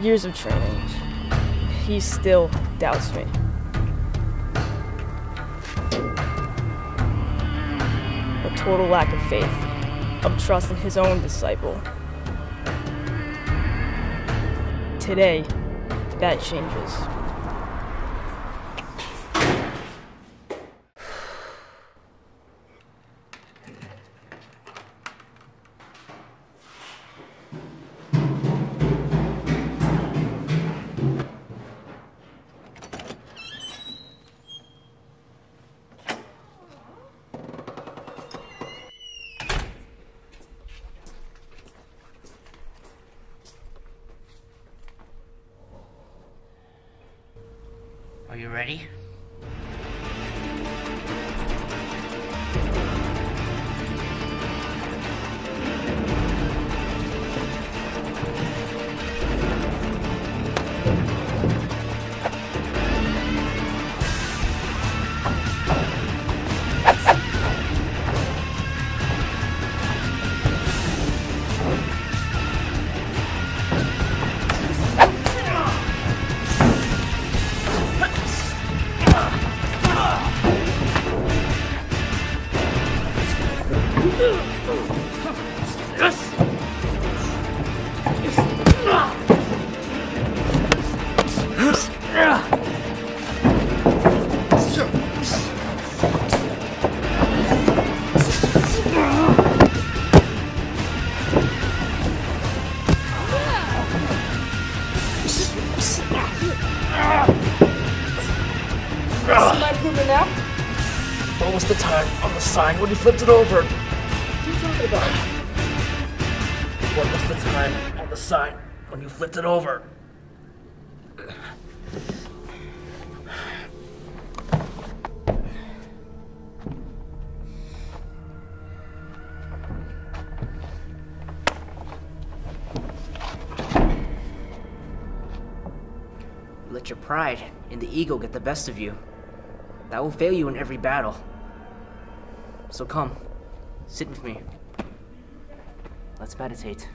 years of training, he still doubts me. A total lack of faith, of trust in his own disciple. Today, that changes. Are you ready? What was the time on the sign when you flipped it over? What are you talking about? What was the time on the sign when you flipped it over? Let your pride and the ego get the best of you. That will fail you in every battle. So come, sit with me. Let's meditate.